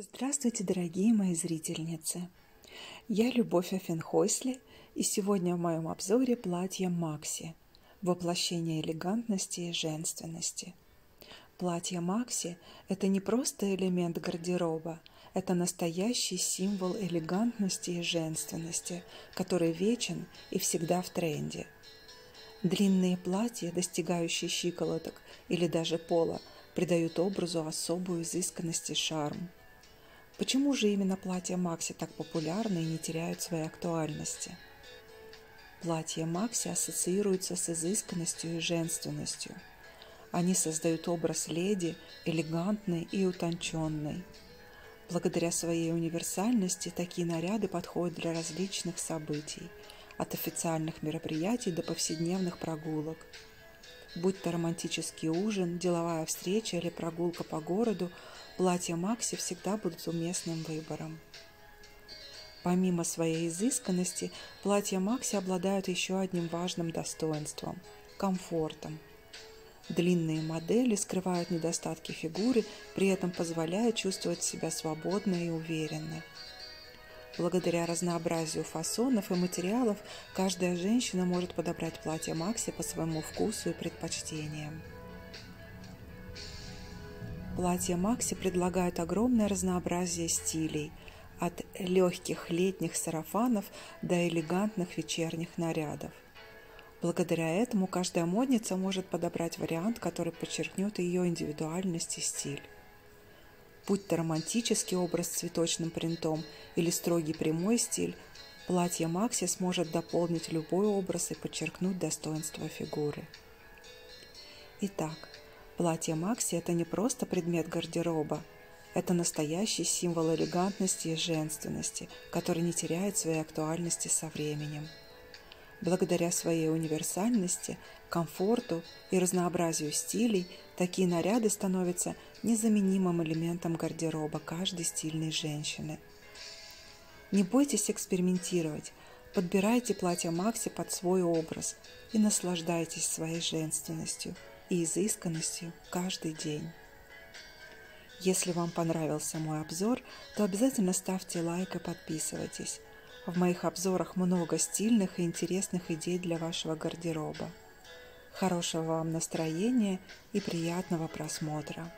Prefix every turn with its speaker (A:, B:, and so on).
A: Здравствуйте, дорогие мои зрительницы! Я Любовь Афенхойсли, и сегодня в моем обзоре платье Макси – воплощение элегантности и женственности. Платье Макси – это не просто элемент гардероба, это настоящий символ элегантности и женственности, который вечен и всегда в тренде. Длинные платья, достигающие щиколоток или даже пола, придают образу особую изысканность и шарм – Почему же именно платья Макси так популярны и не теряют своей актуальности? Платья Макси ассоциируются с изысканностью и женственностью. Они создают образ леди, элегантной и утонченной. Благодаря своей универсальности такие наряды подходят для различных событий, от официальных мероприятий до повседневных прогулок. Будь то романтический ужин, деловая встреча или прогулка по городу, Платья Макси всегда будут уместным выбором. Помимо своей изысканности, платья Макси обладают еще одним важным достоинством – комфортом. Длинные модели скрывают недостатки фигуры, при этом позволяя чувствовать себя свободно и уверенно. Благодаря разнообразию фасонов и материалов, каждая женщина может подобрать платье Макси по своему вкусу и предпочтениям. Платья Макси предлагают огромное разнообразие стилей, от легких летних сарафанов до элегантных вечерних нарядов. Благодаря этому каждая модница может подобрать вариант, который подчеркнет ее индивидуальность и стиль. Будь то романтический образ с цветочным принтом или строгий прямой стиль, платье Макси сможет дополнить любой образ и подчеркнуть достоинство фигуры. Итак, Платье Макси – это не просто предмет гардероба. Это настоящий символ элегантности и женственности, который не теряет своей актуальности со временем. Благодаря своей универсальности, комфорту и разнообразию стилей, такие наряды становятся незаменимым элементом гардероба каждой стильной женщины. Не бойтесь экспериментировать, подбирайте платье Макси под свой образ и наслаждайтесь своей женственностью – и изысканностью каждый день. Если вам понравился мой обзор, то обязательно ставьте лайк и подписывайтесь. В моих обзорах много стильных и интересных идей для вашего гардероба. Хорошего вам настроения и приятного просмотра!